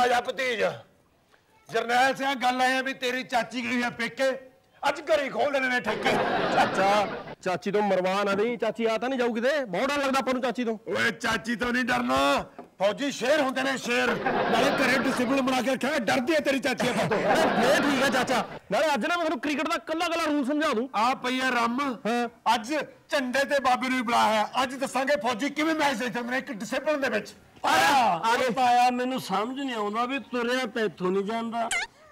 ਆ ਜਾ ਭਤੀਜ। ਜਰਨੈਲ ਸਿੰਘ ਗੱਲ ਆਇਆ ਵੀ ਤੇਰੀ ਚਾਚੀ ਗਈ ਹੈ ਪੇਕੇ। ਅੱਜ ਘਰੇ ਖੋਲ ਦੇਣੇ ਨੇ ਠੇਕੇ। ਚਾਚਾ ਚਾਚੀ ਤੋਂ ਮਰਵਾ ਨਾ ਦੇਈ ਚਾਚੀ ਆ ਤਾਂ ਨਹੀਂ ਜਾਊ ਕਿਤੇ। ਬਹੁਤ ਡਰ ਲੱਗਦਾ ਆਪਾਂ ਨੂੰ ਚਾਚੀ ਤੋਂ। ਓਏ ਚਾਚੀ ਤੋਂ ਨਹੀਂ ਡਰਨਾ। ਫੌਜੀ ਸ਼ੇਰ ਹੁੰਦੇ ਨੇ ਸ਼ੇਰ। ਨਾਲੇ ਘਰੇ ਡਿਸਪਲਿਨ ਬਣਾ ਕੇ ਰੱਖਿਆ ਡਰਦੀ ਹੈ ਤੇਰੀ ਚਾਚੀ ਆਪਾਂ ਤੋਂ। ਫੇਰ ਠੀਕ ਹੈ ਚਾਚਾ। ਨਾਲੇ ਅੱਜ ਨਾ ਮੈਂ ਤੁਹਾਨੂੰ ਕ੍ਰਿਕਟ ਦਾ ਕੱਲਾ ਕੱਲਾ ਰੂਲ ਸਮਝਾ ਦੂੰ। ਆ ਪਈ ਹੈ ਰੰਮ। ਅੱਜ ਝੰਡੇ ਤੇ ਬਾਬੇ ਨੂੰ ਵੀ ਬੁਲਾਇਆ ਅੱਜ ਦੱਸਾਂਗੇ ਫੌਜੀ ਕਿਵੇਂ ਮੈਚ ਦੇਖਦੇ ਨੇ ਇੱਕ ਡਿਸਪਲਿਨ ਦੇ ਵਿੱਚ। ਆਰੇ ਪਾਇਆ ਮੈਨੂੰ ਸਮਝ ਨਹੀਂ ਆਉਂਦਾ ਵੀ ਤੁਰਿਆ ਤਾਂ ਇੱਥੋਂ ਨਹੀਂ ਜਾਂਦਾ।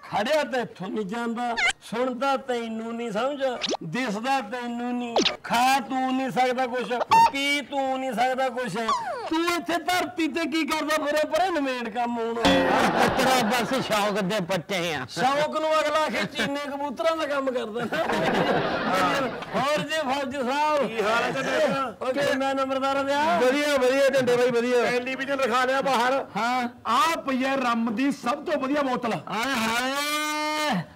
ਖੜਿਆ ਤਾਂ ਇੱਥੋਂ ਨਹੀਂ ਜਾਂਦਾ ਸੁਣਦਾ ਤੈਨੂੰ ਨਹੀਂ ਸਮਝ ਦਿਸਦਾ ਤੈਨੂੰ ਨਹੀਂ ਖਾ ਤੂੰ ਨਹੀਂ ਸਕਦਾ ਕੁਛ ਪੀ ਤੂੰ ਨਹੀਂ ਸਕਦਾ ਕੁਛ। ਤੂੰ ਇੱਥੇ ਧਰਤੀ ਤੇ ਕੀ ਕਰਦਾ ਫਿਰੇ ਪਰੇ ਨਵੇੜ ਕੰਮ ਹੁਣ। ਤੇਰਾ ਬਸ ਸ਼ੌਕ ਦੇ ਪੱਟੇ ਆ। ਸ਼ੌਕ ਨੂੰ ਅਗਲਾ ਕੇ ਚੀਨੇ ਕਬੂਤਰਾਂ ਦਾ ਕੰਮ ਕਰਦਾ। ਹੋਰ ਜੀ ਫੌਜ ਸਾਹਿਬ। ਕੀ ਹਾਲ ਹੈ ਤੁਹਾਡਾ ਓਕੇ ਮੈਂ ਨੰਬਰਦਾਰ ਦਿਆ ਵਧੀਆ ਵਧੀਆ ਝੰਡੇ ਬਾਈ ਵਧੀਆ। ਟੈਲੀਵਿਜ਼ਨ ਰਖਾ ਲਿਆ ਬਾਹਰ। ਹਾਂ ਆ ਪਈ ਹੈ ਰੰਮ ਦੀ ਸਭ ਤੋਂ ਵਧੀਆ ਬੋਤਲ। ਆਏ ਹਾਏ।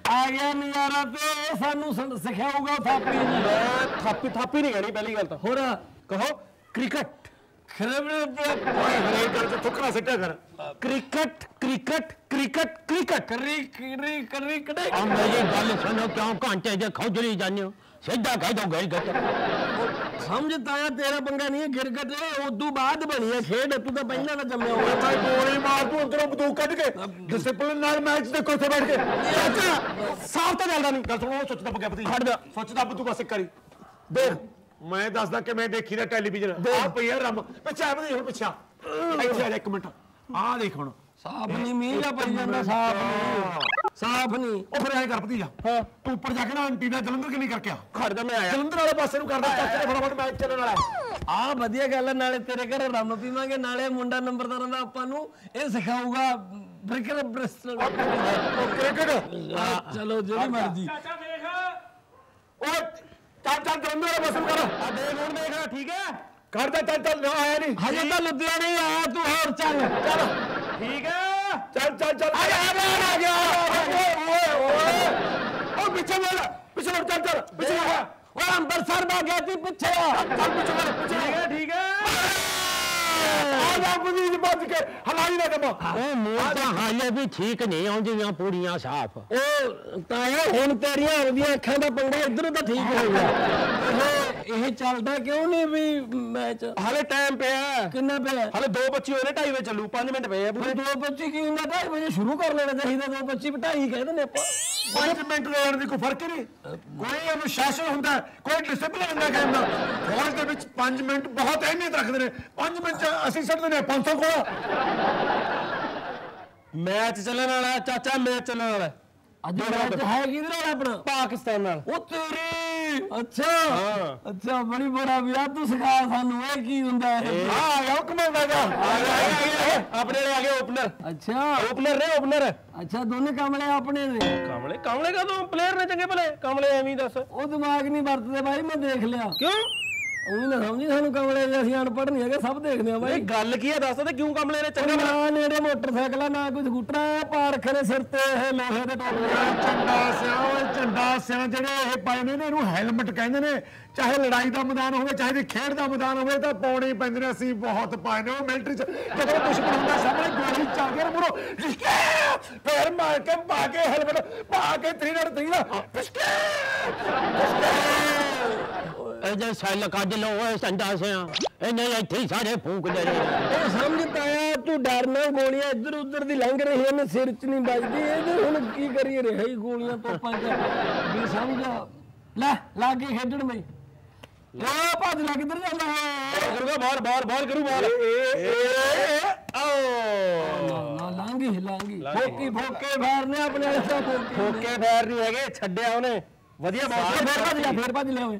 ਆ ਗਿਆ ਨਜ਼ਾਰਾ ਤੇ ਸਾਨੂੰ ਸਿਖਾਊਗਾ ਥਾਪੀ ਮੈਂ ਥਾਪੀ ਥਾਪੀ ਨਹੀਂ ਕਹਿਣੀ ਪਹਿਲੀ ਗੱਲ ਤਾਂ। ਹੋਰ। ਕਹੋ। ਕ੍ਰਿਕਟ। ਖਰਬੜੇ ਤੇ ਓਏ ਹਰੇਕ ਗੱਲ ਥੁੱਕਣਾ ਸਿੱਟਿਆ ਕਰ। Cricket cricket cricket cricket. ਕਰੀ ਕਰੀ ਕਰੀ ਕੜੇ ਆ ਮੇਰੀ ਗੱਲ ਸੁਣੋ ਕਿਉਂ ਘੰਟੇ ਜੇ ਖੌਜਲੀ ਜਾਂਦੇ ਹੋ? ਸਿੱਧਾ ਕਹਿ ਦੋ ਗਈ ਗੱਟ। ਸਮਝਦਾ ਆ ਤੇਰਾ ਪੰਗਾ ਨਹੀਂ ਹੈ ਗਿਰਗਟ ਉਦੋਂ ਬਾਅਦ ਬਣੀ ਹੈ ਖੇਡ ਤੂੰ ਤਾਂ ਪਹਿਲਾਂ ਦਾ ਜੰਮਿਆ ਹੋਇਆ। ਮੈਂ ਗੋਲੀ ਮਾਰ ਤੂੰ ਅੰਦਰੋਂ ਬੰਦੂਕ ਕੱਢ ਕੇ ਡਿਸਪਲਿਨ ਨਾਲ ਮੈਚ ਦੇਖੋ ਇੱਥੇ ਬੈਠ ਕੇ। ਚਾਚਾ ਸਾਫ਼ ਤਾਂ ਚੱਲਦਾ ਨਹੀਂ। ਗੱਲ ਸੁਣੋ ਉਹ ਸੁੱਚ ਦੱਬ ਗਿਆ ਪਤੀ ਖੜ ਜਾ। ਸੁੱਚ ਦੱਬ ਤੂੰ ਬਸ ਇੱਕ ਵਾਰੀ ਦੇਖ। ਮੈਂ ਦੱਸਦਾ ਕਿ ਮੈਂ ਦੇਖੀ ਨਾ ਟੈਲੀਵਿਜ਼ਨ ਆ ਪਈ ਆ ਰੰਮ। ਪਿੱਛੇ ਆ ਬਦੀ ਹੁਣ ਪਿੱਛਾ ਇੱਥੇ ਆ ਜਾ ਇੱਕ ਮਿੰਟ। ਆ ਦੇਖ ਹੁਣ। ਸਾਫ਼ ਨਹੀਂ ਮੀਂਹ ਦਾ ਪਈ ਜਾਂਦਾ ਸਾਫ਼ ਨਹੀਂ। ਸਾਫ਼ ਨਹੀਂ ਉਹ ਫਿਰ ਐ ਕਰ ਭਤੀਜਾ ਤੂੰ ਉੱਪਰ ਜਾ ਕੇ ਨਾ ਐਂਟੀਨਾ ਜਲੰਧਰ ਕਿੰਨੀ ਕਰਕੇ ਆ। ਖੜ ਜਾ ਮੈਂ ਆਇਆ। ਜਲੰਧਰ ਵਾਲੇ ਪਾਸੇ ਨੂੰ ਕਰਦਾ ਚਾਚੇ ਨੇ ਫਟਾਫਟ ਮੈਚ ਚੱਲਣ ਵਾਲਾ। ਹੈ। ਆ ਵਧੀਆ ਗੱਲ ਹੈ ਨਾਲੇ ਤੇਰੇ ਘਰ ਰੰਮ ਪੀਵਾਂਗੇ ਨਾਲੇ ਮੁੰਡਾ ਨੰਬਰਦਾਰਾਂ ਦਾ ਆਪਾਂ ਨੂੰ ਇਹ ਸਿਖਾਊਗਾ ਬ੍ਰਿਕਰ ਬ੍ਰਿਸਟਲ। ਕ੍ਰਿਕਟ। ਚਲੋ ਜਿਹੜੀ ਮਰਜ਼ੀ। ਉਹ ਚੱਲ ਚੱਲ ਜਲੰਧਰ ਵਾਲੇ ਪਾਸੇ ਨੂੰ ਕਰ। ਆ ਦੇਖ ਹੁਣ ਦੇਖ ਠੀਕ ਹੈ ਕਰਦਾ ਚੱਲ ਚੱਲ ਨਾ ਆਇਆ ਨਹੀਂ ਹਜੇ ਤਾਂ ਲੁਧਿਆਣੇ ਹੀ ਆਇਆ ਤੂੰ ਹੋਰ ਚੱਲ। ਚੱਲ। ਠੀਕ ਹੈ ਚੱਲ ਚੱਲ ਚੱਲ। ਆ ਗਿਆ ਆ ਗਿਆ ਓਏ ਓਏ ਓਏ। ਉਹ ਪਿੱਛੇ ਵਾਲਾ ਪਿੱਛੇ ਵਾਲਾ, ਚੱਲ ਚੱਲ ਪਿੱਛੇ ਵਾਲਾ ਉਹ ਅੰਬਰਸਰ ਦਾ ਗਿਆ ਤੀ ਪਿੱਛੇ। ਆ ਚੱਲ ਪਿੱਛੇ ਵਾਲਾ ਪਿੱਛੇ ਠੀਕ ਹੈ ਠੀਕ ਹੈ। ਆ ਜਾ ਬੁੱਧੀ ਬੱਜ ਕੇ। ਹਲਾਈ ਨਾ ਦਮਾ ਉਹ ਮੂੰਹ ਤਾਂ ਹਾਲੇ ਵੀ ਠੀਕ ਨਹੀਂ ਆਉਂਦੀਆਂ ਪੂੜੀਆਂ ਸਾਫ਼। ਉਹ ਤਾਂ ਇਹ ਹੁਣ ਤੇਰੀਆਂ ਆਉਂਦੀਆਂ ਅੱਖਾਂ ਦਾ ਪੰਗਾ ਇਧਰੋਂ ਤਾਂ ਠੀਕ ਹੋ ਗਿਆ। ਇਹ ਚੱਲਦਾ ਕਿਉਂ ਨਹੀਂ ਵੀ ਮੈਚ? ਹਾਲੇ ਟਾਈਮ ਪਿਆ। ਹੈ। ਕਿੰਨਾ ਪਿਆ? ਹਾਲੇ 2:25 ਹੋਏ ਨੇ 2:30 ਵਜੇ ਚੱਲੂ 5 ਮਿੰਟ ਪਏ ਆ ਪੂਰੇ। ਦੋ ਬੱਚੀ ਕੀ ਹੁੰਦਾ? ਢਾਈ ਵਜੇ ਸ਼ੁਰੂ ਕਰ ਲੈਣਾ ਚਾਹੀਦਾ ਦੋ ਬੱਚੀ ਢਾਈ ਕਹਿ ਦਿੰਦੇ ਆਪਾਂ। 5 ਮਿੰਟ ਲੈਣ ਦੀ ਕੋਈ ਫ਼ਰਕ ਹੀ ਨਹੀਂ। ਕੋਈ ਅਨੁਸ਼ਾਸਨ ਹੁੰਦਾ ਹੈ, ਕੋਈ ਡਿਸਪਲਿਨ ਹੁੰਦਾ ਗੇਮ ਦਾ। ਫੌਜ ਦੇ ਵਿੱਚ 5 ਮਿੰਟ ਬਹੁਤ ਅਹਿਮੀਅਤ ਰੱਖਦੇ ਨੇ। 5 ਮਿੰਟ 'ਚ ਅਸੀਂ ਛੱਡਦੇ ਨੇ 500 ਕੋਲ ਮੈਚ ਚੱਲਣ ਵਾਲਾ ਹੈ, ਚਾਚਾ ਮੈਚ ਚੱਲਣ ਵਾਲਾ। ਹੈ। ਅੱਜ ਮੈਚ ਹੈ ਕਿਹਦੇ ਨਾਲ ਆਪਣਾ? ਪਾਕਿਸਤਾਨ ਨਾਲ। ਉਹ ਤੇਰੀ ਅੱਛਾ। ਅੱਛਾ ਬੜੀ ਬੜਾ ਵਿਆਹ ਤੂੰ ਸਿਖਾ ਸਾਨੂੰ ਇਹ ਕੀ ਹੁੰਦਾ ਇਹ। ਆ ਗਿਆ ਹੁਕਮ ਦਾ ਗਾ ਆਪਣੇ ਆ ਗਏ ਓਪਨਰ। ਅੱਛਾ। ਓਪਨਰ ਨੇ ਓਪਨਰ। ਅੱਛਾ ਦੋਨੇ ਕਮਲੇ ਆਪਣੇ ਨੇ। ਕਾਮਲੇ ਕਾਮਲੇ ਕਦੋਂ ਪਲੇਅਰ ਨੇ ਚੰਗੇ ਭਲੇ। ਕਾਮਲੇ ਐਵੇਂ ਦੱਸ। ਉਹ ਦਿਮਾਗ ਨਹੀਂ ਵਰਤਦੇ ਬਾਈ ਮੈਂ ਦੇਖ ਲਿਆ। ਕਿਉਂ? ਉਹ ਨਾ ਸਮਝੀ ਸਾਨੂੰ ਕਮਲੇ ਜੇ ਅਸੀਂ ਅਨਪੜ੍ਹ ਨਹੀਂ ਹੈਗੇ ਸਭ ਦੇਖਦੇ ਆ ਇਹ ਬਾਈ ਗੱਲ ਕੀ ਹੈ ਦੱਸ ਤੇ ਕਿਉਂ ਕਾਮਲੇ ਨੇ ਚੰਗਾ ਭਲਾ ਨਾ ਨੇੜੇ ਮੋਟਰਸਾਈਕਲ ਆ ਨਾ ਕੋਈ ਸਕੂਟਰ ਆ ਪਾਰਖ ਨੇ ਸਿਰ ਤੇ ਇਹ ਲੋਹੇ ਦੇ ਟੋਪੇ ਝੰਡਾ ਸਿਆ ਓਏ ਝੰਡਾ ਸਿਆ ਜਿਹੜੇ ਇਹ ਪਾਏ ਨੇ ਇਹਨੂੰ ਹੈਲਮਟ ਕਹਿੰਦੇ ਨੇ। ਚਾਹੇ ਲੜਾਈ ਦਾ ਮੈਦਾਨ ਹੋਵੇ ਚਾਹੇ ਦੀ ਖੇਡ ਦਾ ਮੈਦਾਨ ਹੋਵੇ ਤਾਂ ਪਾਉਣੇ ਹੀ ਪੈਂਦੇ ਨੇ ਅਸੀਂ ਬਹੁਤ ਪਾਏ ਨੇ। ਉਹ ਮਿਲਟਰੀ ਚ ਜਦੋਂ ਦੁਸ਼ਮਣ ਹੁੰਦਾ ਸਾਹਮਣੇ ਗੋਲੀ ਚੱਲਦੀ ਹੈ ਮੁਰੋ ਫੇਰ ਮਾਰ ਕੇ ਪਾ ਕੇ ਹੈਲਮਟ ਪਾ ਕੇ 303 ਪਿਸਕੇ ਇਹ ਜੇ ਸੈੱਲ ਕੱਢ ਲਓ ਓਏ ਸੰਦਾ ਸਿਆ। ਇਹਨੇ ਇੱਥੇ ਹੀ ਸਾਰੇ ਫੂਕ ਦੇ ਨੇ ਉਹ ਸਮਝ ਤਾਇਆ ਤੂੰ ਡਰਨਾ ਗੋਲੀਆਂ ਇੱਧਰ ਉੱਧਰ ਦੀ ਲੰਘ ਰਹੀ ਨੇ ਸਿਰ 'ਚ ਨਹੀਂ ਵੱਜਦੀ। ਇਹਦੇ ਹੁਣ ਕੀ ਕਰੀਏ ਰਹੇ ਹੀ ਗੋਲੀਆਂ ਤੋਪਾਂ 'ਚ ਵੀ ਸਮਝ। ਲੈ ਲਾ ਕੇ ਖੇਡਣ ਬਈ। ਉਹ ਭੱਜ ਲੱਗ ਕਿੱਧਰ ਜਾਂਦਾ ਹੈ? ਕਰੂਗਾ ਬਾਲ ਬਾਲ ਬਾਲ ਕਰੂ ਬਾਲ ਓ ਨਾ ਲਾਂਗੀ ਲਾਂਗੀ ਫੋਕੀ ਫੋਕੇ ਫਾਰਨੇ ਆਪਣੇ ਵਾਲੇ ਫੋਕੀ ਫੋਕੇ ਫੈਰ ਨਹੀਂ ਹੈਗੇ ਛੱਡਿਆ ਉਹਨੇ। ਵਧੀਆ ਬਾਲ ਫੇਰ ਭੱਜ ਲਿਆ ਫੇਰ ਭੱਜ ਲਿਆ ਓਏ।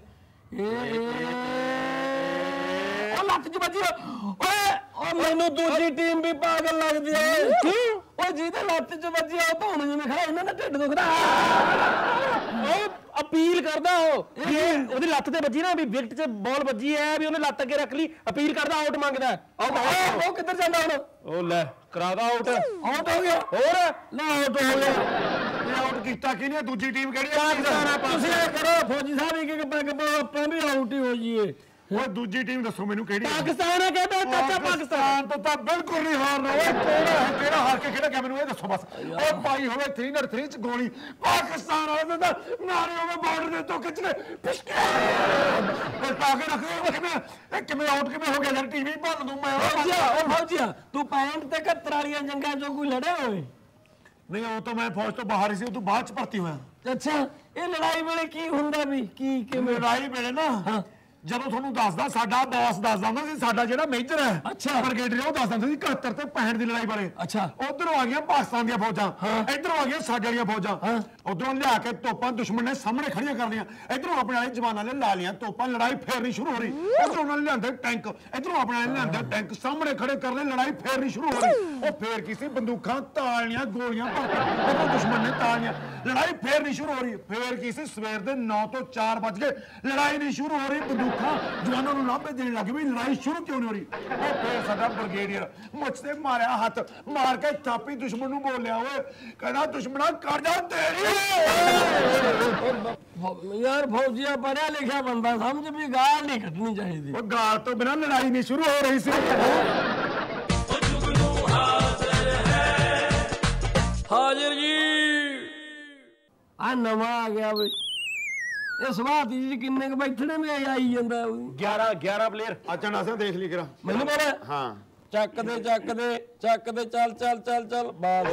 ਉਹ ਲੱਤ 'ਚ ਵੱਜੀ ਓਏ ਉਹ ਮੈਨੂੰ ਦੂਜੀ ਟੀਮ ਵੀ ਪਾਗਲ ਲੱਗਦੀ ਏ ਕਿਉਂ? ਓਏ ਜਿਹਦੇ ਲੱਤ 'ਚ ਵੱਜੀ ਆ ਉਹ ਹੁਣ ਜਿਵੇਂ ਖੜਾ ਇਹਨਾਂ ਦਾ ਢਿੱਡ ਦੁਖਦਾ। ਉਹ ਅਪੀਲ ਕਰਦਾ ਉਹ ਵੀ ਉਹਦੀ ਲੱਤ ਤੇ ਵੱਜੀ ਨਾ ਵੀ ਵਿਕਟ 'ਚ ਬਾਲ ਵੱਜੀ ਐ ਵੀ ਉਹਨੇ ਲੱਤ ਅੱਗੇ ਰੱਖ ਲਈ ਅਪੀਲ ਕਰਦਾ ਆਊਟ ਮੰਗਦਾ। ਆਊਟ ਉਹ ਕਿੱਧਰ ਜਾਂਦਾ ਹੁਣ? ਉਹ ਲੈ ਕਰਾਦਾ ਆਊਟ ਆਊਟ ਹੋ ਗਿਆ। ਹੋਰ? ਨਾ ਆਊਟ ਹੋ ਗਿਆ। ਆਊਟ ਕੀਤਾ ਕਿ ਨਹੀਂ ਦੂਜੀ ਟੀਮ ਕਿਹੜੀ ਹੈ ਤੁਸੀਂ ਇਹ ਕਰੋ ਫੌਜੀ ਸਾਹਿਬ ਇੱਕ ਇੱਕ ਪੈਗ ਆਪਾਂ ਵੀ ਆਊਟ ਹੀ ਹੋ ਜਾਈਏ। ਓਏ ਦੂਜੀ ਟੀਮ ਦੱਸੋ ਮੈਨੂੰ ਕਿਹੜੀ ਹੈ? ਪਾਕਿਸਤਾਨ ਆ ਕਹਿੰਦਾ ਚਾਚਾ ਪਾਕਿਸਤਾਨ ਤੋਂ ਤਾਂ ਬਿਲਕੁਲ ਨਹੀਂ ਹਾਰਨਾ। ਓਏ ਕਿਹੜਾ ਹੈ ਕਿਹੜਾ ਹਾਰ ਕੇ ਕਿਹੜਾ ਗਿਆ ਮੈਨੂੰ ਇਹ ਦੱਸੋ ਬਸ? ਓਏ ਪਾਈ ਹੋਵੇ 3 ਚ ਗੋਲੀ। ਪਾਕਿਸਤਾਨ ਵਾਲੇ ਦੇ ਨਾਰੇ ਹੋਵੇ ਬਾਰਡਰ ਦੇ ਤੋਂ ਖਿੱਚਦੇ ਪਿਸ਼ਕੇ ਓਏ ਪਾ ਕੇ ਰੱਖ ਕਿਵੇਂ? ਇਹ ਕਿਵੇਂ ਆਊਟ ਕਿਵੇਂ ਹੋ ਗਿਆ? ਯਾਰ ਟੀਵੀ ਭੰਨ ਦੂੰ ਮੈਂ। ਫੌਜੀਆ ਉਹ ਫੌਜੀਆ ਤੂੰ 65 ਤੇ 71 ਵਾਲੀਆਂ ਜੰਗਾਂ ਚੋਂ ਕੋਈ ਲੜਿਆ ਹੋਵੇ ਨਹੀਂ ਉਹ ਤਾਂ ਮੈਂ ਫੌਜ ਤੋਂ ਬਾਹਰ ਹੀ ਸੀ ਉਹ ਤੋਂ ਬਾਅਦ ਚ ਭਰਤੀ ਹੋਇਆ। ਅੱਛਾ ਇਹ ਲੜਾਈ ਵੇਲੇ ਕੀ ਹੁੰਦਾ ਵੀ? ਕੀ ਕਿਵੇਂ? ਲੜਾਈ ਵੇਲੇ ਨਾ ਜਦੋਂ ਤੁਹਾਨੂੰ ਦੱਸਦਾ ਸਾਡਾ ਬੌਸ ਦੱਸਦਾ ਹੁੰਦਾ ਸੀ ਸਾਡਾ ਜਿਹੜਾ ਮੇਜਰ ਹੈ ਅੱਛਾ। ਬ੍ਰਿਗੇਡੀਅਰ ਉਹ ਦੱਸਦਾ ਹੁੰਦਾ ਸੀ 71 ਤੇ 65 ਦੀ ਲੜਾਈ ਬਾਰੇ। ਅੱਛਾ। ਉਧਰੋਂ ਆ ਗਈਆਂ ਪਾਕਿਸਤਾਨ ਦੀਆਂ ਫੌਜਾਂ ਇਧਰੋਂ ਆ ਗਈਆਂ ਸਾਡੇ ਵਾਲੀਆਂ ਫੌਜਾਂ। ਉਧਰੋਂ ਲਿਆ ਕੇ ਤੋਪਾਂ ਦੁਸ਼ਮਣ ਨੇ ਸਾਹਮਣੇ ਖੜੀਆਂ ਕਰ ਲਈਆਂ। ਇਧਰੋਂ ਆਪਣੇ ਵਾਲੇ ਜਵਾਨਾਂ ਨੇ ਲਾ ਲਈਆਂ ਤੋਪਾਂ ਲੜਾਈ ਫੇਰਨੀ ਸ਼ੁਰੂ ਹੋ ਰਹੀ। ਉਧਰੋਂ ਉਹਨਾਂ ਨੇ ਲਿਆਂਦੇ ਟੈਂਕ ਇਧਰੋਂ ਆਪਣੇ ਵਾਲੇ ਲਿਆਂਦੇ ਟੈਂਕ ਸਾਹਮਣੇ ਖੜੇ ਕਰ ਲਏ ਲੜਾਈ ਫੇਰਨੀ ਸ਼ੁਰੂ ਹੋ ਰਹੀ। ਉਹ ਫੇਰ ਕੀ ਸੀ? ਬੰਦੂਕਾਂ ਤਾਲੀਆਂ ਗੋਲੀਆਂ ਭਰ ਉਧਰੋਂ ਦੁਸ਼ਮਣ ਨੇ ਤਾਲੀਆਂ ਲੜਾਈ ਫੇਰ ਨਹੀਂ ਸ਼ੁਰੂ ਹੋ ਰਹੀ। ਫੇਰ ਕੀ ਸੀ? ਸਵੇਰ ਦੇ 9 ਤੋਂ 4 ਵਜ ਲੜਾਈ ਨਹੀਂ ਸ਼ੁਰੂ ਹੋ ਰਹੀ ਬੰਦੂਕਾਂ ਜਵਾਨਾਂ ਨੂੰ ਲਾਂਭੇ ਦੇਣ ਲੱਗ ਵੀ ਲੜਾਈ ਸ਼ੁਰੂ ਕਿਉਂ ਨਹੀਂ ਹੋ ਰਹੀ? ਉਹ ਫੇਰ ਸਾਡਾ ਬ੍ਰਿਗੇਡੀਅਰ ਮੁੱਛ ਤੇ ਮਾਰਿਆ ਹੱਥ ਮਾਰ ਕੇ ਥਾਪੀ ਦੁਸ਼ਮਣ ਨੂੰ ਬੋਲਿਆ ਓਏ ਕਹਿੰਦਾ ਦੁਸ਼ਮਣਾ ਕਰ ਜਾ ਤੇਰੀ। ਯਾਰ ਫੌਜੀਆ ਪੜਿਆ ਲਿਖਿਆ ਬੰਦਾ ਸਮਝ ਵੀ ਗਾਲ ਨਹੀਂ ਕੱਢਣੀ ਚਾਹੀਦੀ। ਉਹ ਗਾਲ ਤੋਂ ਬਿਨਾ ਲੜਾਈ ਨਹੀਂ ਸ਼ੁਰੂ ਹੋ ਰਹੀ ਸੀ। ਹਾਜ਼ਰ ਜੀ। ਆ ਨਵਾਂ ਆ ਗਿਆ ਬਈ ਇਹ ਸਵਾਤੀ ਜੀ ਕਿੰਨੇ ਕ ਬੈਠਣੇ ਨੇ ਆਈ ਜਾਂਦਾ ਬਈ। 11 11 ਪਲੇਅਰ ਅਚਨ ਅਸਾਂ ਦੇਖ ਲਈ ਕਰਾ। ਮੈਨੂੰ ਪਤਾ ਹਾਂ। ਚੱਕ ਦੇ ਚੱਕ ਦੇ ਚੱਕ ਦੇ ਚੱਲ ਚੱਲ ਚੱਲ ਚੱਲ। ਬਾਸ।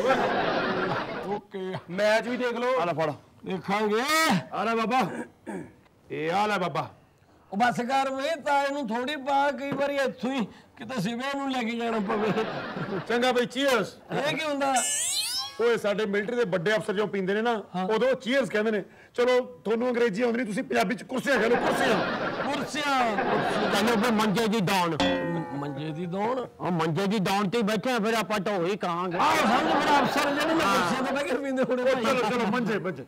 ਓਕੇ। ਮੈਚ ਵੀ ਦੇਖ ਲਓ। ਆ ਲੈ ਫੜ। ਦੇਖਾਂਗੇ। ਆ ਲੈ ਬਾਬਾ। ਇਹ ਆ ਲੈ ਬਾਬਾ। ਉਹ ਬਸ ਕਰ ਵੇ ਤਾਂ ਇਹਨੂੰ ਥੋੜੀ ਪਾ ਕਈ ਵਾਰੀ ਇੱਥੋਂ ਹੀ ਕਿਤੇ ਸਿਵੇ ਨੂੰ ਲੈ ਕੇ ਜਾਣਾ ਪਵੇ। ਚੰਗਾ ਬਈ ਚੀਅਰਸ ਇਹ ਕੀ ਹੁੰਦਾ? ਓਏ ਸਾਡੇ ਮਿਲਟਰੀ ਦੇ ਵੱਡੇ ਅਫਸਰ ਜੋ ਪੀਂਦੇ ਨੇ ਨਾ ਉਦੋਂ ਚੀਅਰਸ ਕਹਿੰਦੇ ਨੇ। ਚਲੋ ਤੁਹਾਨੂੰ ਅੰਗਰੇਜ਼ੀ ਆਉਂਦੀ ਨਹੀਂ ਤੁਸੀਂ ਪੰਜਾਬੀ ਚ ਕੁਰਸੀਆਂ ਲਓ ਕੁਰਸੀਆਂ। ਕੁਰਸੀਆਂ। ਕਹਿੰਦੇ ਫਿਰ ਮੰਜੇ ਦੀ ਦੌਣ ਮੰਜੇ ਦੀ ਦੌਣ ਉਹ ਮੰਜੇ ਦੀ ਦੌਣ ਤੇ ਹੀ ਬੈਠੇ ਆ, ਫਿਰ ਆਪਾਂ ਢੋਈ ਕਹਾਂਗੇ ਆਹ ਸਮਝ ਮੇਰਾ ਅਫਸਰ ਜਿਹੜੇ ਨੇ ਕੁਰਸੀਆਂ ਤੇ ਬਹਿ ਕੇ ਪੀਂਦੇ ਹੋਣੇ ਚਲੋ ਚਲੋ ਮੰਜੇ ਮੰਜੇ।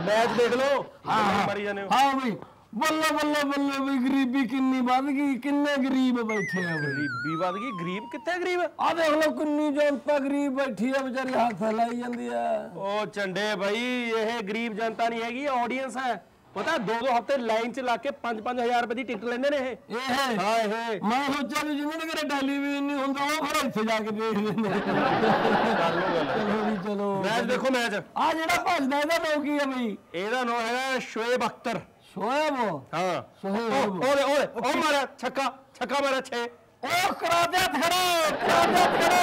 ਮੈਚ ਦੇਖ ਲਓ। ਮਾਰੀ ਜਾਂਦੇ ਹੋ। ਹਾਂ ਬਈ ਬੱਲੇ ਬੱਲੇ ਬੱਲੇ ਬਈ ਗਰੀਬੀ ਕਿੰਨੀ ਵੱਧ ਗਈ ਕਿੰਨੇ ਗਰੀਬ ਬੈਠੇ ਆ ਬਈ। ਗਰੀਬੀ ਵੱਧ ਗਈ ਗਰੀਬ ਕਿੱਥੇ ਗਰੀਬ? ਆ ਦੇਖ ਲਓ ਕਿੰਨੀ ਜਨਤਾ ਗਰੀਬ ਬੈਠੀ ਆ ਵਿਚਾਰੀ ਹੱਥ ਲਾਈ ਜਾਂਦੀ ਆ। ਉਹ ਚੰਡੇ ਭਾਈ ਇਹ ਗਰੀਬ ਜਨਤਾ ਨਹੀਂ ਹੈਗੀ ਆਡੀਅנס ਹੈ। ਪਤਾ ਦੋ ਦੋ ਹਫ਼ਤੇ ਲਾਈਨ 'ਚ ਲਾ ਕੇ 5-5000 ਰੁਪਏ ਦੀ ਟਿਕਟ ਲੈਂਦੇ ਨੇ ਇਹ। ਇਹ ਹੈ। ਹਾਂ ਇਹ ਮੈਂ ਸੋਚਿਆ ਵੀ ਜਿਹਨਾਂ ਦੇ ਘਰੇ ਟੈਲੀਵਿਜ਼ਨ ਨਹੀਂ ਹੁੰਦਾ ਉਹ ਫਿਰ ਇੱਥੇ ਜਾ ਕੇ ਦੇਖਦੇ ਨੇ ਚਲੋ ਵੀ ਚਲੋ। ਮੈਚ ਦੇਖੋ ਮੈਚ। ਆ ਜਿਹੜਾ ਭੱਜਦਾ ਇਹਦਾ ਨਾਮ ਕੀ ਆ ਬਈ? ਇਹਦਾ ਨਾਮ ਹੈਗਾ ਸ਼ੋਏਬ ਅਖਤਰ। ਓਏ ਉਹ ਮਾਰਿਆ ਛੱਕਾ ਛੱਕਾ ਮਾਰਿਆ 6 ਉਹ ਕਰਾ ਦੇ ਹੱਥ ਖੜੇ ਕਰਾ ਦੇ ਹੱਥ ਖੜੇ।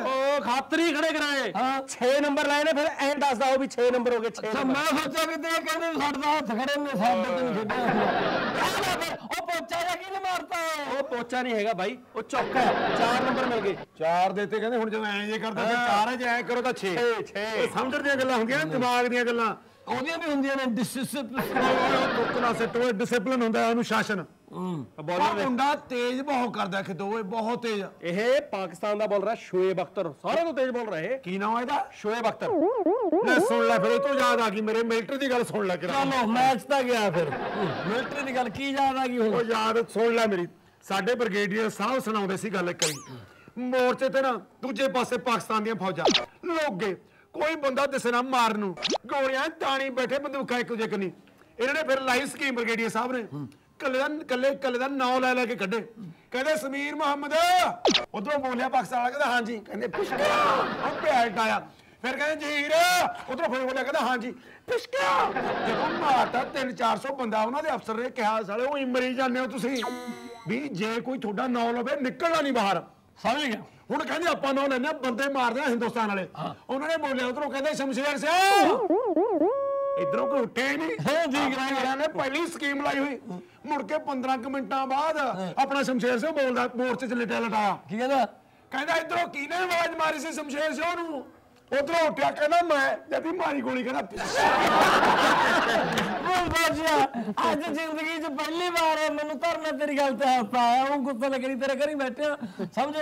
ਉਹ ਖਾਤਰੀ ਖੜੇ ਕਰਾਏ। ਹਾਂ। 6 ਨੰਬਰ ਲਾਏ ਨੇ ਫਿਰ ਐਂ ਦੱਸਦਾ ਉਹ ਵੀ 6 ਨੰਬਰ ਹੋ ਗਏ 6 ਤਾਂ ਨੰਬਰ। ਮੈਂ ਸੋਚਿਆ ਕਿ ਤੇ ਕਹਿੰਦੇ ਸਾਡੇ ਹੱਥ ਖੜੇ ਨੇ ਸਾਡੇ ਤੇ ਨਹੀਂ ਖੇਡਿਆ। ਉਹ ਪੋਚਾ ਜਿਹਾ ਕਿਹਨੇ ਮਾਰਤਾ ਉਹ ਪੋਚਾ ਨਹੀਂ ਹੈਗਾ ਭਾਈ ਉਹ ਚੌਕਾ ਹੈ 4 ਨੰਬਰ ਮਿਲ ਗਏ। ਚਾਰ ਦੇਤੇ ਕਹਿੰਦੇ ਹੁਣ ਜਦੋਂ ਐਂ ਜੇ ਕਰਦਾ ਫਿਰ ਚਾਰ ਹੈ ਜੇ ਐਂ ਕਰੋ ਤਾਂ 6 ਛੇ, ਛੇ। ਸਮਝਣ ਦੀਆਂ ਗੱਲਾਂ ਹੁੰਦੀਆਂ ਨੇ ਦਿਮਾਗ ਦੀਆਂ ਗੱਲਾਂ। ਉਹਦੀਆਂ ਵੀ ਹੁੰਦੀਆਂ ਨੇ ਡਿਸਪਲਿਨ ਸੱਟੋ ਡਿਸਪਲਿਨ ਹੁੰਦਾ ਹੈ ਅਨੁਸ਼ਾਸਨ। ਬੋਲਰ ਉਹ ਮੁੰਡਾ ਤੇਜ਼ ਬਹੁਤ ਕਰਦਾ ਖਿਦੋ ਓਏ ਬਹੁਤ ਤੇਜ਼। ਇਹ ਪਾਕਿਸਤਾਨ ਦਾ ਬੋਲਰ ਹੈ ਸ਼ੋਏਬ ਅਖਤਰ। ਸਾਰਿਆਂ ਤੋਂ ਤੇਜ਼ ਬੋਲਰ ਹੈ ਇਹ। ਕੀ ਨਾਮ ਹੈ ਇਹਦਾ? ਸ਼ੋਏਬ ਅਖਤਰ। ਲੈ ਸੁਣ ਲੈ ਫਿਰ ਇਹ ਤੋਂ ਯਾਦ ਆ ਗਈ ਮੇਰੇ ਮਿਲਟਰੀ ਦੀ ਗੱਲ ਸੁਣ ਲੈ ਕਿਰਾ। ਚਲੋ ਮੈਚ ਤਾਂ ਗਿਆ ਫਿਰ। ਮਿਲਟਰੀ ਦੀ ਗੱਲ ਕੀ ਯਾਦ ਆ ਗਈ ਉਹ ਯਾਦ ਸੁਣ ਲੈ ਮੇਰੀ। ਸਾਡੇ ਬ੍ਰਿਗੇਡੀਅਰ ਸਾਹਿਬ ਸੁਣਾਉਂਦੇ ਸੀ ਗੱਲ ਕਰੀ। ਮੋਰਚੇ ਤੇ ਨਾ ਦੂਜੇ ਪਾਸੇ ਪਾਕਿਸਤਾਨ ਦੀਆਂ ਫੌਜਾਂ। ਲੋਗੇ ਕੋਈ ਬੰਦਾ ਦਿਸੇ ਨਾ ਮਾਰਨ ਨੂੰ। ਗੋਲੀਆਂ ਤਾਣੀ ਬੈਠੇ ਬੰਦੂਕਾਂ ਇੱਕ ਦੂਜੇ ਕਨੀ। ਇਹਨਾਂ ਨੇ ਫਿਰ ਲਾਈਵ ਸਕੀਮ ਬ੍ਰਿਗੇਡੀਅਰ ਸਾਹਿਬ ਨੇ। ਕੱਲੇ ਦਾ ਕੱਲੇ ਕੱਲੇ ਦਾ ਨਾਂ ਲੈ ਲੈ ਕੇ ਕੱਢੇ। ਕਹਿੰਦੇ, ਸਮੀਰ ਮੁਹੰਮਦ, ਉਧਰੋਂ ਬੋਲਿਆ ਪਾਕਿਸਤਾਨ ਵਾਲਾ ਕਹਿੰਦਾ, ਹਾਂਜੀ। ਕਹਿੰਦੇ ਪਿਸ਼ਕਾ ਉਹ ਪਿਆਲਟ ਆਇਆ ਫਿਰ ਕਹਿੰਦੇ, ਜਹੀਰ। ਉਧਰੋਂ ਫਿਰ ਬੋਲਿਆ ਕਹਿੰਦਾ, ਹਾਂਜੀ। ਪਿਸ਼ਕਾ ਜਦੋਂ ਮਾਰਤਾ 3-400 ਬੰਦਾ ਉਹਨਾਂ ਦੇ ਅਫਸਰ ਨੇ ਕਿਹਾ, ਸਾਲੇ, ਉਹ ਮਰੀ ਜਾਂਦੇ ਹੋ ਤੁਸੀਂ। ਵੀ ਜੇ ਕੋਈ ਤੁਹਾਡਾ ਨਾਂ ਲਵੇ, ਨਿਕਲਣਾ ਨਹੀਂ ਬਾਹਰ। ਸਮਝ ਗਿਆ ਹੁਣ ਕਹਿੰਦੇ ਆਪਾਂ ਨਾਂ ਲੈਣੇ ਬੰਦੇ ਮਾਰਦੇ ਆ ਹਿੰਦੁਸਤਾਨ ਵਾਲੇ। ਉਹਨਾਂ ਨੇ ਬੋਲਿਆ ਉਧਰੋਂ ਕਹਿੰਦੇ ਸ਼ਮਸ਼ੇਰ ਸਿੰਘ ਇਧਰੋਂ ਕੋਈ ਉੱਠਿਆ ਹੀ ਨਹੀਂ। ਹਾਂ, ਹੈ। ਇਹਨਾਂ ਨੇ ਪਹਿਲੀ ਸਕੀਮ ਲਾਈ ਹੋਈ। ਮੁੜ ਕੇ 15 ਕੁ ਮਿੰਟਾਂ ਬਾਅਦ ਆਪਣਾ ਸ਼ਮਸ਼ੇਰ ਸਿੰਘ ਬੋਲਦਾ ਮੋਰਚੇ 'ਚ ਲਿਟਿਆ ਲਟਾਇਆ ਕੀ ਕਹਿੰਦਾ? ਕਹਿੰਦਾ ਇਧਰੋਂ ਕਿਹਨੇ ਆਵਾਜ਼ ਮਾਰੀ ਸੀ ਸ਼ਮਸ਼ੇਰ ਸਿੰਘ ਨੂੰ? ਉਧਰੋਂ ਉੱਠਿਆ ਕਹਿੰਦਾ ਮੈਂ ਜਦੀ ਮਾਰੀ ਗੋਲੀ ਕਹਿੰਦਾ ਉਹ ਬਾਜਿਆ ਅੱਜ ਜ਼ਿੰਦਗੀ 'ਚ ਪਹਿਲੀ ਵਾਰ ਮੈਨੂੰ ਧਰਨਾ ਤੇਰੀ ਗੱਲ ਤੇ ਹਾਸਾ ਆਇਆ। ਉਹ ਗੁੱਸਾ ਲੱਗਣੀ ਤੇਰੇ ਘਰੀ ਬੈਠਿਆ ਸਮਝੋ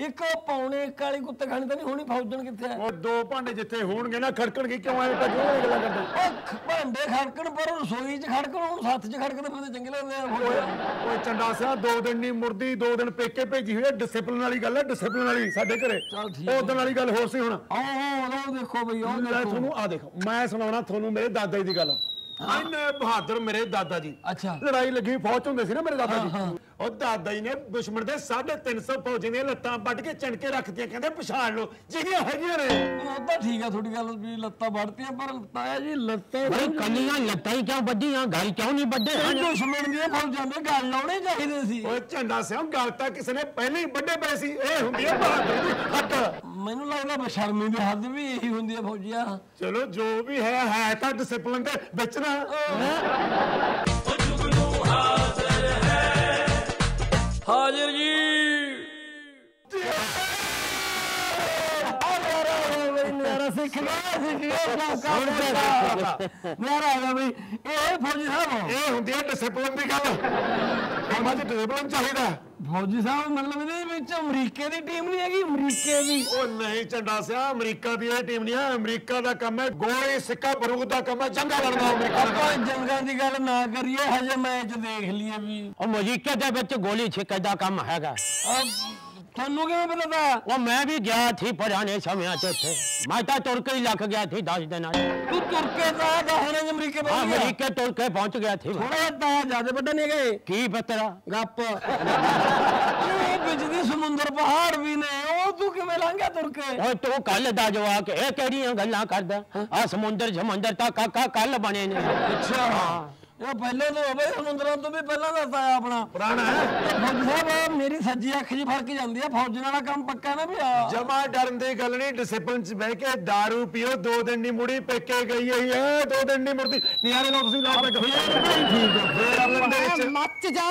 ਇੱਕ ਪੌਣੇ ਇੱਕ ਵਾਲੀ ਕੁੱਤੇ ਖਾਣੀ ਤਾਂ ਨਹੀਂ ਹੋਣੀ ਫੌਜਣ ਕਿੱਥੇ ਆ? ਉਹ ਦੋ ਭਾਂਡੇ ਜਿੱਥੇ ਹੋਣਗੇ ਨਾ ਖੜਕਣਗੇ ਕਿਉਂ ਐਵੇਂ ਟੱਕੀਆਂ ਵਾਲੀਆਂ ਗੱਲਾਂ ਕਰਦੇ। ਉਹ ਭਾਂਡੇ ਖੜਕਣ ਪਰ ਰਸੋਈ 'ਚ ਖੜਕਣ ਹੁਣ ਸੱਤ 'ਚ ਖੜਕਦੇ ਫਿਰਦੇ ਚੰਗੇ ਲੱਗਦੇ ਆ ਓਏ ਚੰਡਾ ਸਿਆ ਦੋ ਦਿਨ ਨਹੀਂ ਮੁਰਦੀ ਦੋ ਦਿਨ ਪੇਕੇ ਭੇਜੀ ਹੋਈ ਹੈ ਡਿਸਪਲਿਨ ਵਾਲੀ ਗੱਲ ਹੈ ਡਿਸਪਲਿਨ ਵਾਲੀ ਸਾਡੇ ਘਰੇ। ਉਹ ਦਿਨ ਵਾਲੀ ਗੱਲ ਹੋਰ ਸੀ ਹੁਣ। ਆਹ ਉਹ ਦੇਖੋ ਬਈ ਉਹ ਤੁਹਾਨੂੰ ਆ ਦੇਖੋ ਮੈਂ ਸੁਣਾਉਣਾ ਤੁਹਾਨੂੰ ਮੇਰੇ ਦਾਦਾ ਜੀ ਦੀ ਗੱਲ। ਇੰਨੇ ਬਹਾਦਰ ਮੇਰੇ ਦਾਦਾ ਜੀ। ਅੱਛਾ। ਲੜਾਈ ਲੱਗੀ ਫੌਜ 'ਚ ਹੁੰਦੇ ਸੀ ਨਾ ਮੇਰੇ ਦਾਦਾ ਜੀ। ਉਹ ਦਾਦਾ ਜੀ ਨੇ ਦੁਸ਼ਮਣ ਦੇ 350 ਫੌਜੀ ਦੀਆਂ ਲੱਤਾਂ ਵੱਢ ਕੇ ਚਣਕੇ ਰੱਖਤੀਆਂ ਕਹਿੰਦੇ ਪਛਾਣ ਲਓ। ਜਿਹੜੀਆਂ ਹੈਗੀਆਂ ਨੇ। ਉਹ ਤਾਂ ਠੀਕ ਆ ਤੁਹਾਡੀ ਗੱਲ ਵੀ ਲੱਤਾਂ ਵੜਤੀਆਂ ਪਰ ਤਾਇਆ ਜੀ ਲੱਤਾਂ ਬਈ ਕੱਲੀਆਂ ਲੱਤਾਂ ਹੀ ਕਿਉਂ ਵੱਡੀਆਂ ਘਰ ਕਿਉਂ ਨਹੀਂ ਵੱਡੇ ਇਹ ਦੁਸ਼ਮਣ ਦੀਆਂ ਫੌਜਾਂ ਦੇ ਗੱਲ ਲਾਉਣੇ ਚਾਹੀਦੇ ਸੀ। ਉਹ ਝੰਡਾ ਸਿਆਂ ਗੱਲ ਤਾਂ ਕਿਸੇ ਨੇ ਪਹਿਲਾਂ ਹੀ ਵੱਡੇ ਪਏ ਸੀ। ਇਹ ਹੁੰਦੀ ਹੈ ਬਹਾਦਰ ਦੀ ਹੱਕ ਮੈਨੂੰ ਲੱਗਦਾ ਬਸ਼ਰਮੀ ਦੀ ਹੱਦ ਵੀ ਇਹੀ ਹੁੰਦੀ ਹੈ ਫੌਜੀਆਂ। ਚਲੋ ਜੋ ਵੀ ਹੈ ਹੈ ਤਾਂ ਡਿਸਪਲਿਨ ਦੇ ਵਿੱਚ ਨਾ। ਹਾਜ਼ਰ ਜੀ ਮੇਰਾ ਸਿੱਖ ਗਿਆ ਇਹ ਫੌਜੀ ਸਾਹਿਬ ਇਹ ਹੁੰਦੀ ਹੈ ਡਿਸਪਲਿਨ ਦੀ ਗੱਲ। ਕੰਮਾਂ ਡਿਸਪਲਿਨ ਚਾਹੀਦਾ। ਫੌਜੀ ਸਾਹਿਬ ਮਤਲਬ ਇਹਦੇ ਵਿੱਚ ਅਮਰੀਕੇ ਦੀ ਟੀਮ ਨਹੀਂ ਹੈਗੀ ਅਮਰੀਕੇ ਦੀ। ਉਹ ਨਹੀਂ ਝੰਡਾ ਸਿਆ ਅਮਰੀਕਾ ਦੀ ਇਹ ਟੀਮ ਨਹੀਂ ਹੈ ਅਮਰੀਕਾ ਦਾ ਕੰਮ ਹੈ ਗੋਲੀ ਸਿੱਕਾ ਬਰੂਦ ਦਾ ਕੰਮ ਹੈ ਜੰਗਾ ਲੜਨਾ ਅਮਰੀਕਾ ਦਾ ਆਪਾਂ ਜੰਗਾਂ ਦੀ ਗੱਲ ਨਾ ਕਰੀਏ ਹਜੇ ਮੈਚ ਦੇਖ ਲਈਏ ਵੀ। ਉਹ ਮਜੀਕੇ ਦੇ ਵਿੱਚ ਗੋਲੀ ਛਿੱਕੇ ਦਾ ਕੰਮ ਹੈਗਾ। ਤੁਹਾਨੂੰ ਕਿਵੇਂ ਪਤਾ ਤਾ? ਉਹ ਮੈਂ ਵੀ ਗਿਆ ਸੀ ਪੁਰਾਣੇ ਸਮਿਆਂ 'ਚ ਉੱਥੇ ਮੈਂ ਤਾਂ ਤੁਰ ਕੇ ਹੀ ਲੱਗ ਗਿਆ ਸੀ 10 ਦਿਨਾਂ 'ਚ। ਤੂੰ ਤੁਰ ਕੇ ਤਾਂ ਦਹਰੇ ਅਮਰੀਕੇ ਪਹੁੰਚ ਗਿਆ। ਅਮਰੀਕੇ ਤੁਰ ਕੇ ਪਹੁੰਚ ਗਿਆ ਸੀ ਮੈਂ। ਥੋੜਾ ਤਾਂ ਜ਼ਿਆਦਾ ਵੱਡਾ ਨਹੀਂ ਗਏ। ਕੀ ਬਤਰਾ? ਗੱਪ। ਇਹ ਵਿੱਚ ਦੀ ਸਮੁੰਦਰ ਪਹਾੜ ਵੀ ਨੇ ਉਹ ਤੂੰ ਕਿਵੇਂ ਲੰਘਿਆ ਤੁਰ ਕੇ? ਓਏ ਤੂੰ ਕੱਲ ਦਾ ਜਵਾਕ ਇਹ ਕਿਹੜੀਆਂ ਗੱਲਾਂ ਕਰਦਾ? ਆ ਸਮੁੰਦਰ ਸਮੁੰਦਰ ਤਾਂ ਕਾਕਾ ਕੱਲ ਬਣੇ ਨੇ। ਅੱਛਾ। ਇਹ ਪਹਿਲੇ ਤੋਂ ਹੋਵੇ ਸਮੁੰਦਰਾਂ ਤੋਂ ਵੀ ਪਹਿਲਾਂ ਦਾ ਤਾਇਆ ਆਪਣਾ। ਪੁਰਾਣਾ ਹੈ। ਫੌਜੀ ਸਾਹਿਬ ਮੇਰੀ ਸੱਜੀ ਅੱਖ ਜੀ ਫ਼ਰਕ ਜਾਂਦੀ ਆ ਫੌਜੀ ਵਾਲਾ ਕੰਮ ਪੱਕਾ ਨਾ ਵੀ ਆ ਜਮਾ ਡਰਨ ਦੀ ਗੱਲ ਨਹੀਂ ਡਿਸਪਲਿਨ 'ਚ ਬਹਿ ਕੇ दारू ਪੀਓ ਦੋ ਦਿਨ ਨਹੀਂ ਮੁੜੀ ਪੇਕੇ ਗਈ ਹੋਈ ਹੈ ਦੋ ਦਿਨ ਨਹੀਂ ਮੁੜਦੀ। ਨਿਆਰੇ ਲੋ ਤੁਸੀਂ ਲਾ ਪੈਕ। ਠੀਕ ਫੇਰ ਦੇ ਵਿੱਚ ਮੱਚ ਜਾ।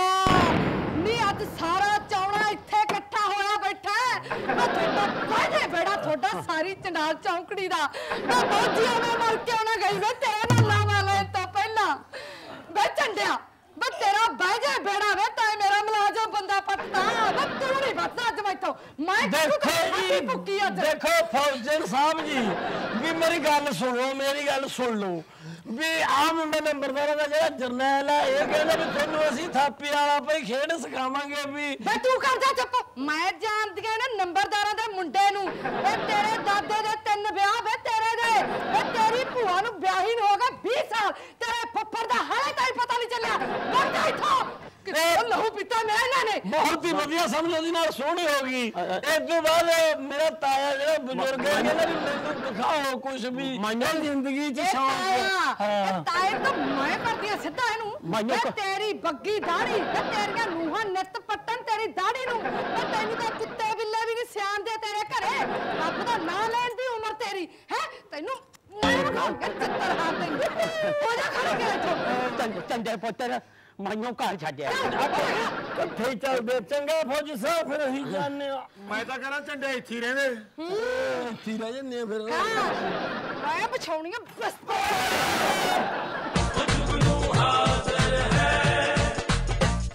ਨੀ ਅੱਜ ਸਾਰਾ ਚੌੜਾ ਇੱਥੇ ਇਕੱਠਾ ਹੋਇਆ ਬੈਠਾ ਹੈ। ਮੈਂ ਤੁਹਾਡਾ ਬਾਝੇ ਬੇੜਾ ਤੁਹਾਡਾ ਸਾਰੀ ਚੰਡਾਲ ਚੌਂਕੜੀ ਦਾ। ਮੈਂ ਬੋਝੀਆਂ ਨਾਲ ਮਰ ਕਿਉਂ ਨਾ ਗਈ ਵੇ ਤੇਰੇ ਨਾਲ ਵੇ ਝੰਡਿਆ ਵੇ ਤੇਰਾ ਬਾਝੇ ਬੇੜਾ ਵੇ ਤਾਂ ਮੇਰਾ ਮਲਾਜਮ ਬੰਦਾ ਪੱਟਦਾ ਵੇ ਤੂੰ ਨਹੀਂ ਬਚਦਾ ਅੱਜ ਮੈਥੋਂ। ਮੈਂ ਦੇਖੋ ਜੀ ਭੁੱਕੀ ਅੱਜ? ਦੇਖੋ ਫੌਜਨ ਸਾਹਿਬ ਜੀ ਵੀ ਮੇਰੀ ਗੱਲ ਸੁਣੋ ਮੇਰੀ ਗੱਲ ਸੁਣ ਲਓ। ਵੀ ਆ ਮੁੰਡੇ ਨੰਬਰਦਾਰਾਂ ਦਾ ਜਿਹੜਾ ਜਰਨੈਲ ਹੈ ਇਹ ਕਹਿੰਦਾ ਵੀ ਤੁਹਾਨੂੰ ਅਸੀਂ ਥਾਪੀ ਵਾਲਾ ਪਈ ਖੇਡ ਸਿਖਾਵਾਂਗੇ ਵੀ। ਵੇ ਤੂੰ ਕਰ ਜਾ ਚੁੱਪ। ਮੈਂ ਜਾਣਦੀ ਆ ਨਾ ਨੰਬਰਦਾਰਾਂ ਦੇ ਮੁੰਡੇ ਨੂੰ। ਵੇ ਤੇਰੇ ਦਾਦੇ ਦੇ ਤਿੰਨ ਵਿਆਹ ਵੇ ਤੇਰੇ ਦੇ। ਵੇ ਤੇਰੀ ਭੂਆ ਨੂੰ ਵਿਆਹੀ ਨੂੰ ਹੋ ਗਏ 20 ਸਾਲ। ਤੇਰੇ ਫੁੱਫੜ ਦਾ ਹਾਲੇ ਤਾਈ ਪਤਾ ਨਹੀਂ ਚੱਲਿਆ। ਜਾ ਇੱਥੋਂ। ਕਿਤੇ ਲਹੂ ਪੀਤਾ ਮੈਂ ਇਹਨਾਂ ਨੇ। ਬਹੁਤ ਹੀ ਵਧੀਆ ਸਮਝ ਉਹਦੀ ਨਾਲ ਸੋਹਣੀ ਹੋ ਗਈ। ਇਸ ਤੋਂ ਬਾਅਦ ਮੇਰਾ ਤਾਇਆ ਜਿਹੜਾ ਬਜ਼ੁਰਗ ਹੈ ਕਹਿੰਦਾ ਵੀ ਮੈਨੂੰ ਦਿਖਾਓ ਕੁਝ ਵੀ। ਮੈਂ ਜ਼ਿੰਦਗੀ 'ਚ ਸ਼ੌਂਕ ਤਾਇਆ ਹਾਂ। ਤਾਏ ਤਾਂ ਮੈਂ ਕਰਦੀ ਆ ਸਿੱਧਾ ਇਹਨੂੰ। ਕ- ਤੇਰੀ ਬੱਗੀ ਦਾੜੀ ਤੇ ਤੇਰੀਆਂ ਨੂਹਾਂ ਨਿੱਤ ਪੱਟਣ ਤੇਰੀ ਦਾੜੀ ਨੂੰ। ਤੇ ਤੈਨੂੰ ਤਾਂ ਕੁੱਤੇ ਬਿੱਲੇ ਵੀ ਨਹੀਂ ਸਿਆਣਦੇ ਤੇਰੇ ਘਰੇ। ਰੱਬ ਦਾ ਨਾਂ ਲੈਣ ਦੀ ਉਮਰ ਤੇਰੀ ਹੈ? ਤੈਨੂੰ ਚੰਗੇ ਪੁੱਤਰ ਮੈਨੂੰ ਘਰ ਛੱਡਿਆ ਕਿੱਥੇ ਚੱਲਦੇ ਚੰਗਾ ਫੌਜੀ ਸਾਹਿਬ ਫਿਰ ਅਸੀਂ ਜਾਣੇ ਮੈਂ ਤਾਂ ਕਹਣਾ ਝੰਡੇ ਇੱਥੇ ਹੀ ਰਹਿੰਦੇ ਇੱਥੇ ਰਹਿ ਜੰਨੇ ਆ ਫਿਰ ਮੈਂ ਪਛਾਉਣੀਆਂ ਬਸ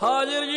ਹਾਜ਼ਰ ਜੀ